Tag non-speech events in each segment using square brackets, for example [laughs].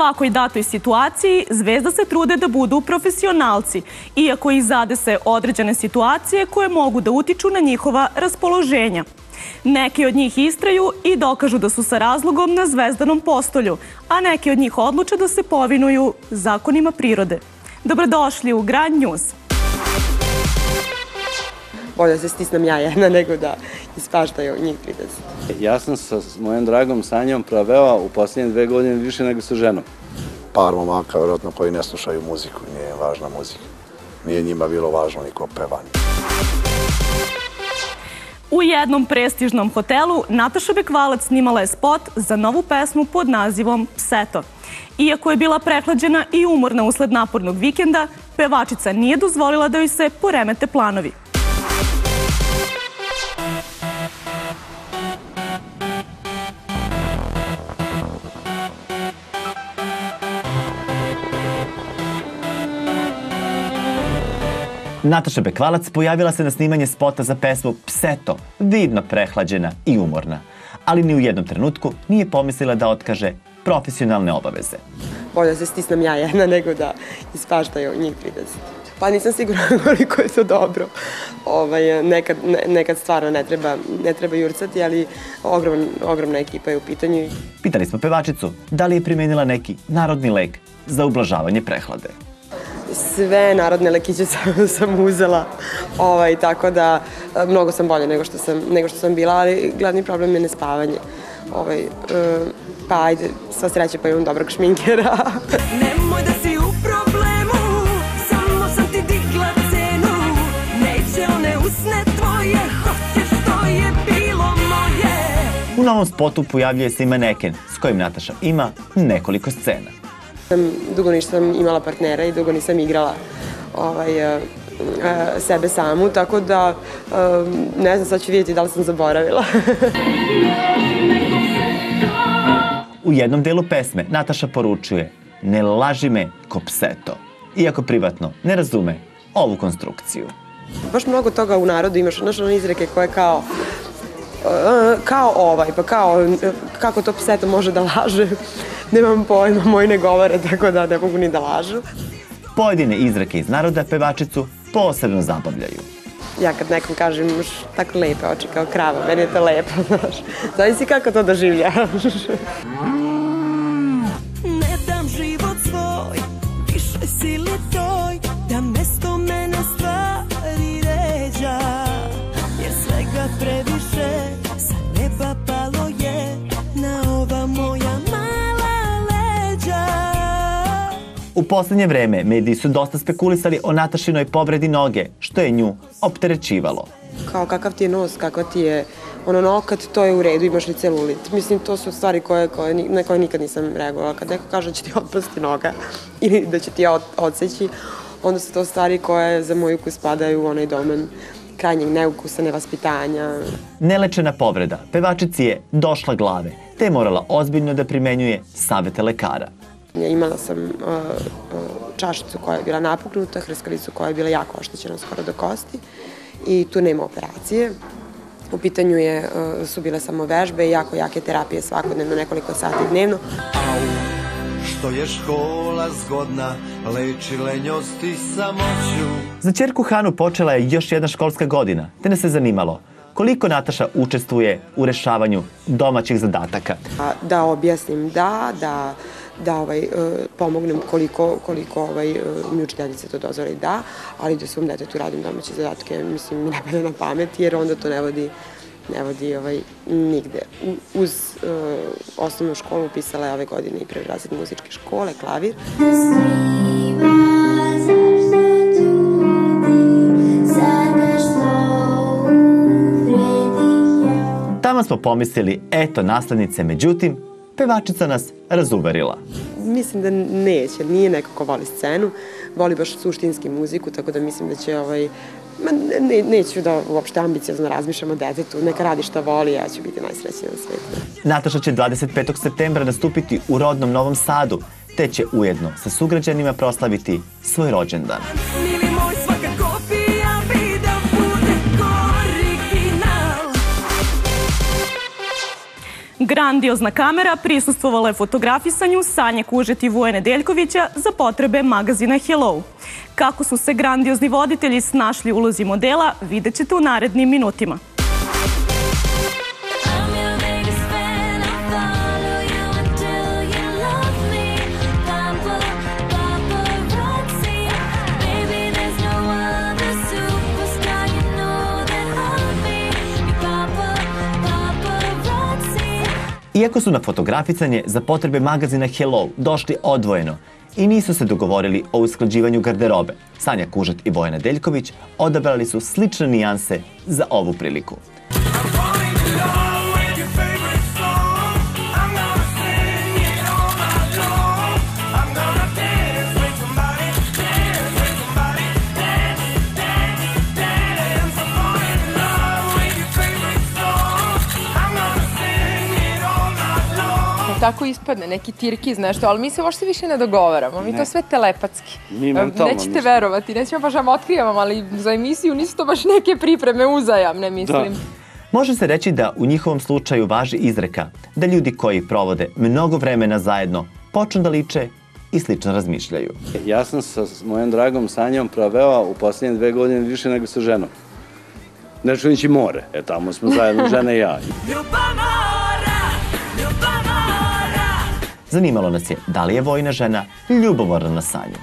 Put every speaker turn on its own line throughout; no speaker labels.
svakoj datoj situaciji zvezda se trude da budu profesionalci, iako ih zadese određene situacije koje mogu da utiču na njihova raspoloženja. Neki od njih istraju i dokažu da su sa razlogom na zvezdanom postolju, a neki od njih odluče da se povinuju zakonima prirode. Dobrodošli u Grand News.
Bolje da se stisnem ja jedna [laughs] nego da ispaštaju njih 30.
Ja sam sa mojom dragom Sanjom proveo u posljednje dve godine više nego sa ženom.
par momaka, vjerojatno, koji ne slušaju muziku, nije važna muzika. Nije njima bilo važno niko pevanje.
U jednom prestižnom hotelu Nataša Bekvalac snimala je spot za novu pesmu pod nazivom Pseto. Iako je bila prehlađena i umorna usled napornog vikenda, pevačica nije dozvolila da joj se poremete planovi.
Nataša Bekvalac pojavila se na snimanje spota za pesmu Pseto, vidno prehlađena i umorna. Ali ni u jednom trenutku nije pomislila da otkaže profesionalne obaveze.
Bolje da se stisnem ja [laughs] jedna nego da ispaštaju njih 30. Pa nisam sigurna [laughs] koliko je to dobro. Ovaj, nekad, ne, nekad stvarno ne treba, ne treba jurcati, ali ogrom, ogromna ekipa je u pitanju.
Pitali smo pevačicu da li je primenila neki narodni lek za ublažavanje prehlade.
Sve narodne lekiće [laughs] sam, sam uzela, ovaj, tako da e, mnogo sam bolje nego što sam, nego što sam bila, ali glavni problem je nespavanje. Ovaj, e, pa ajde, sva sreća pa imam dobrog šminkera. [laughs]
Nemoj da si u problemu, samo sam ti digla cenu. Neće one usne tvoje, hoćeš što je bilo moje.
U novom spotu pojavljuje se i maneken s kojim Nataša ima nekoliko scena.
Dugo nisam imala partnera i dugo nisam igrala ovaj, e, e, sebe samu, tako da e, ne znam, sad ću vidjeti da li sam zaboravila. [laughs]
U jednom delu pesme Nataša poručuje Ne laži me ko pseto. Iako privatno ne razume ovu konstrukciju.
Baš mnogo toga u narodu imaš, znaš, one izreke koje kao kao ovaj, pa kao, kako to pseto može da laže, nemam pojma, moji ne govore, tako da ne mogu ni da lažu.
Pojedine izreke iz naroda pevačicu posebno zabavljaju.
Ja kad nekom kažem tako lepe oči kao krava, meni je to lepo, [laughs] znaš. Zavisi kako to doživljavaš.
Poslednje vreme mediji su dosta spekulisali o Natašinoj povredi noge, što je nju opterećivalo.
Kao kakav ti je nos, kakva ti je ono nokat, to je u redu, imaš li celulit. Mislim, to su stvari koje, koje, na koje nikad nisam reagovala. Kad neko kaže da će ti otpasti noga [laughs] ili da će ti od, odseći, onda su to stvari koje za moj ukus padaju u onaj domen krajnjeg neukusa, nevaspitanja.
Nelečena povreda pevačici je došla glave, te je morala ozbiljno da primenjuje savete lekara.
Ja imala sam uh, uh, čašicu koja je bila napuknuta, hrskalicu koja je bila jako oštećena skoro do kosti i tu nema operacije. U pitanju je, uh, su bile samo vežbe i jako jake terapije svakodnevno, nekoliko sati dnevno.
Što je škola zgodna, leči lenjost i samoću.
Za čerku Hanu počela je još jedna školska godina, te nas se zanimalo koliko Nataša učestvuje u rešavanju domaćih zadataka.
A, da objasnim da, da da ovaj, e, pomognem koliko, koliko ovaj, e, mi učiteljice to dozvoli da, ali da svom detetu radim domaće zadatke, mislim, mi ne pada na pamet, jer onda to ne vodi ne vodi ovaj, nigde. Uz uh, osnovnu školu upisala je ove godine i prvi razred muzičke škole, klavir.
Tamo smo pomislili, eto naslednice, međutim, pevačica nas razuverila.
Mislim da neće, nije neko ko voli scenu, voli baš suštinski muziku, tako da mislim da će ovaj, Ma ne, ne, neću da uopšte ambiciozno razmišljam o detetu, neka radi šta voli, ja ću biti najsrećnija na svetu.
Nataša će 25. septembra nastupiti u rodnom Novom Sadu, te će ujedno sa sugrađanima proslaviti svoj rođendan.
Grandiozna kamera prisustvovala je fotografisanju Sanje Kužet i Vojene Deljkovića za potrebe magazina Hello. Kako su se grandiozni voditelji snašli ulozi modela, vidjet ćete u narednim minutima.
Iako su na fotograficanje za potrebe magazina Hello došli odvojeno i nisu se dogovorili o usklađivanju garderobe, Sanja Kužet i Vojana Deljković odabrali su slične nijanse za ovu priliku.
Tako ispadne, neki tirkiz, nešto, ali mi se uopšte više ne dogovaramo, mi to sve telepatski.
Mi mentalno,
Nećete
mislim.
verovati, nećemo baš vam otkrivam, ali za emisiju nisu to baš neke pripreme uzajamne, mislim.
Može se reći da u njihovom slučaju važi izreka da ljudi koji provode mnogo vremena zajedno počnu da liče i slično razmišljaju.
Ja sam sa mojom dragom Sanjom proveo u posljednje dve godine više nego sa ženom. Ne čujući more, e tamo smo zajedno žena i ja.
Zanimalo nas je da li je vojna žena ljubomorna na Sanju.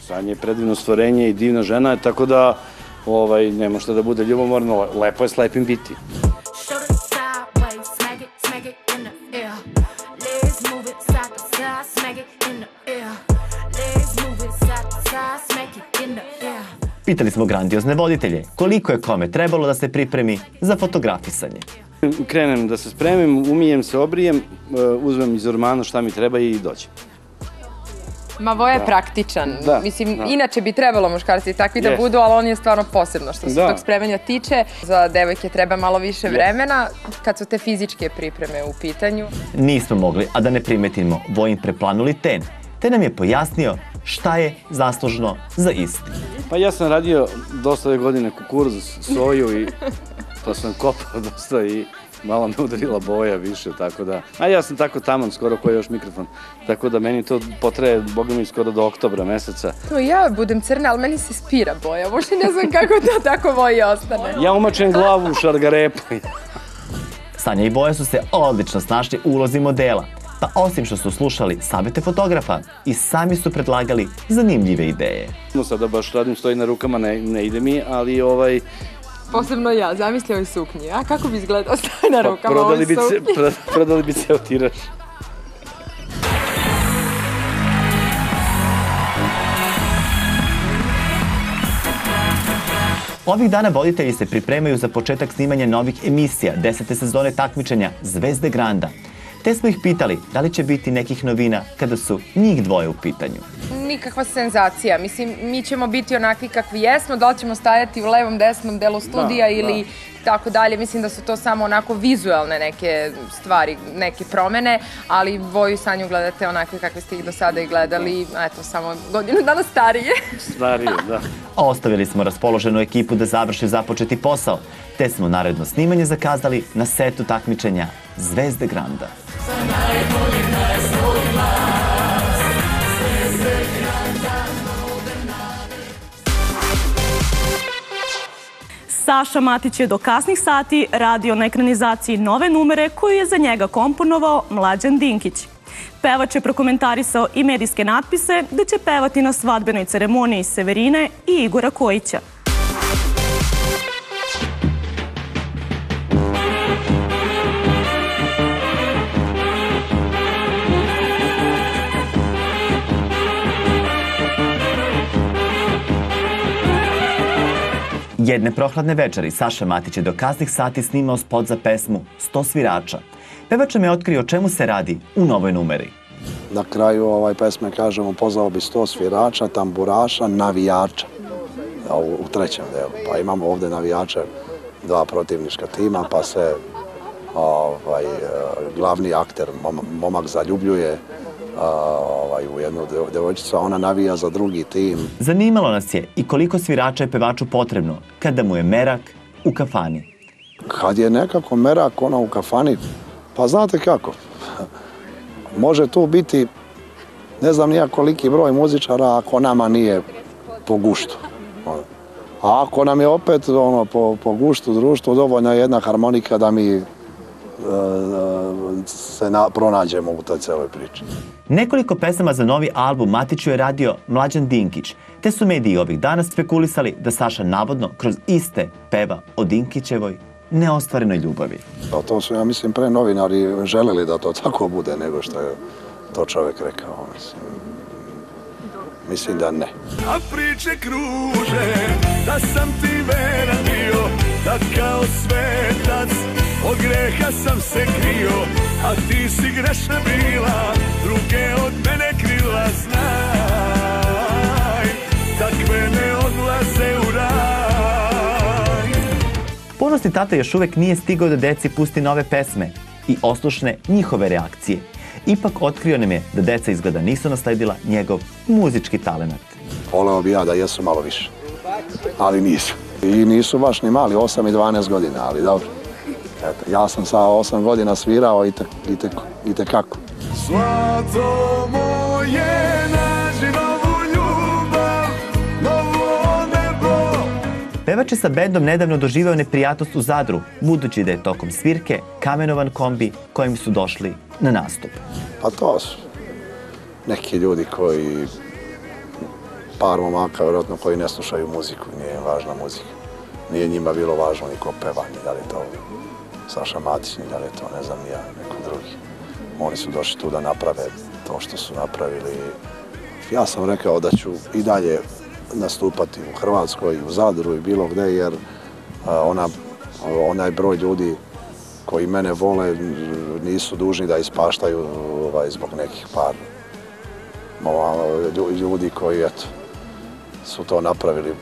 Sanja je predivno stvorenje i divna žena, tako da ovaj, ne može da bude ljubomorno, lepo je s lepim biti.
Pitali smo grandiozne voditelje koliko je kome trebalo da se pripremi za fotografisanje. [laughs]
Krenem da se spremim, umijem se, obrijem, e, uzmem iz ormana šta mi treba i dođem.
Ma Voja je praktičan.
Da,
Mislim,
da.
inače bi trebalo muškarci takvi da
Jest.
budu, ali on je stvarno posebno što se
Da.
tog spremanja tiče. Za devojke treba malo više vremena kad su te fizičke pripreme u pitanju.
Nismo mogli, a da ne primetimo Vojin preplanuli ten, te nam je pojasnio šta je zaslužno za isti.
Pa ja sam radio dosta ove godine kukuruz, soju i pa sam kopao [laughs] dosta i malo me udarila boja više, tako da... A ja sam tako taman, skoro koji još mikrofon, tako da meni to potraje, boga mi, skoro do oktobra meseca.
To ja budem crna, ali meni se spira boja. Uopšte ne znam kako to [laughs] tako Voji ostane.
Ja umačem glavu u šargarepu. [laughs]
Sanja i Boja su se odlično snašli u ulozi modela, pa osim što su slušali savete fotografa, i sami su predlagali zanimljive ideje.
No sada baš radim, stoji na rukama, ne, ne ide mi, ali ovaj...
Posebno ja, zamisli ovoj suknji. A kako bi izgledao stoji na
Pa,
rukama ovoj
prodali, bi pro- prodali bi ceo tiraž.
Ovih dana voditelji se pripremaju za početak snimanja novih emisija desete sezone takmičenja Zvezde Granda. Te smo ih pitali da li će biti nekih novina kada su njih dvoje u pitanju.
Nikakva senzacija. Mislim, mi ćemo biti onakvi kakvi jesmo, da li ćemo stajati u levom, desnom delu studija
Da,
ili tako dalje. Mislim da su to samo onako vizualne neke stvari, neke promene, ali Voju i Sanju gledate onakvi kakvi ste ih do sada i gledali, eto, samo godinu dana starije. [laughs]
Starije, da.
Ostavili smo raspoloženu ekipu da završi započeti posao, te smo naredno snimanje zakazali na setu takmičenja Zvezde Granda.
Saša Matić je do kasnih sati radio na ekranizaciji nove numere koju je za njega komponovao Mlađan Dinkić. Pevač je prokomentarisao i medijske natpise da će pevati na svadbenoj ceremoniji Severine i Igora Kojića.
Jedne prohladne večeri Saša Matić je do kasnih sati snimao spot za pesmu 100 svirača. Pevač nam je otkrio čemu se radi u novoj numeri.
Na kraju ovaj pesme kažemo pozvao bi sto svirača, tamburaša, navijača. U, u trećem delu. Pa imamo ovde navijače, dva protivnička tima, pa se ovaj, glavni akter, mom- momak zaljubljuje a, ovaj, u jednu dev- devojčicu, a ona navija za drugi tim.
Zanimalo nas je i koliko svirača je pevaču potrebno kada mu je merak u kafani.
Kad je nekako merak ona u kafani, Pa znate kako, [laughs] može tu biti ne znam nija koliki broj muzičara ako nama nije po guštu. A ako nam je opet ono, po, po guštu društvu dovoljna je jedna harmonika da mi e, se na, pronađemo u toj celoj priči.
Nekoliko pesama za novi album Matiću je radio Mlađan Dinkić, te su mediji ovih dana spekulisali da Saša navodno kroz iste peva o Dinkićevoj neostvarenoj ljubavi.
Pa to su, ja mislim, pre novinari želeli da to tako bude nego što je to čovek rekao. Mislim, mislim da ne.
A priče kruže Da sam ti veran bio Da kao svetac Od greha sam se krio A ti si grešna bila Druge od mene krila Znaj Takve ne odlaze u raj
Ponosni tata još uvek nije stigao da deci pusti nove pesme i oslušne njihove reakcije. Ipak otkrio nam je da deca izgleda nisu nasledila njegov muzički talenat.
Voleo bi ja da jesu malo više. Ali nisu. I nisu baš ni mali, 8 i 12 godina, ali dobro. Eto, ja sam sa 8 godina svirao i, te, i, te, i te kako.
Zlato moje Nađi novu ljubav Novo nebo
Pevač je sa bendom nedavno doživeo neprijatnost u Zadru, budući da je tokom svirke kamenovan kombi kojim su došli na nastup.
Pa to su neki ljudi koji, par momaka vjerojatno koji ne slušaju muziku, nije važna muzika. Nije njima bilo važno ni ko peva, ni da li to Saša Matić, da li je to ne znam ja, neko drugi. Oni su došli tu da naprave to što su napravili. Ja sam rekao da ću i dalje nastupati u Hrvatskoj, u Zadru i bilo gde, jer ona, onaj broj ljudi koji mene vole nisu dužni da ispaštaju ovaj, zbog nekih par ljudi koji eto, su to napravili.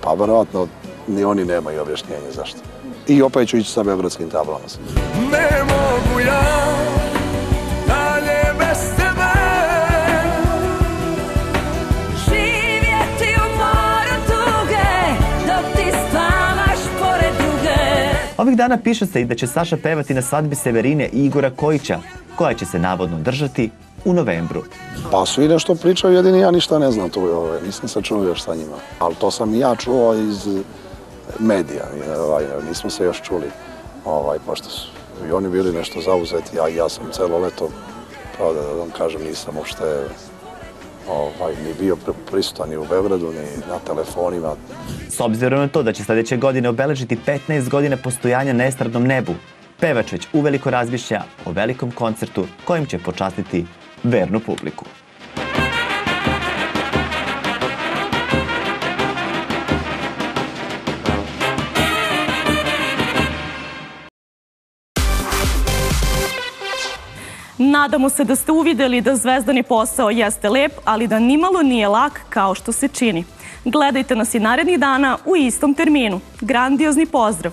Pa verovatno ni oni nemaju objašnjenje zašto. I opet ću ići sa beogradskim tablama.
Ne mogu ja Dalje bez tebe
Živjeti u moru tuge Dok ti spavaš pored druge
Ovih dana piše se i da će Saša pevati na svadbi Severine i Igora Kojića, koja će se navodno držati u novembru.
Pa su i nešto pričaju, jedini ja ništa ne znam tu, ovaj, nisam se čuo još sa njima. Ali to sam i ja čuo iz medija, ovaj, nismo se još čuli, ovaj, pošto su i oni bili nešto zauzeti, a ja sam celo leto, pravda da vam kažem, nisam uopšte ovaj, ni bio pr- prisutan ni u Beogradu, ni na telefonima.
S obzirom na to da će sledeće godine obeležiti 15 godina postojanja na estradnom nebu, pevač već uveliko razmišlja o velikom koncertu kojim će počastiti vernu publiku.
Nadamo se da ste uvideli da zvezdani posao jeste lep, ali da nimalo nije lak kao što se čini. Gledajte nas i narednih dana u istom terminu. Grandiozni pozdrav!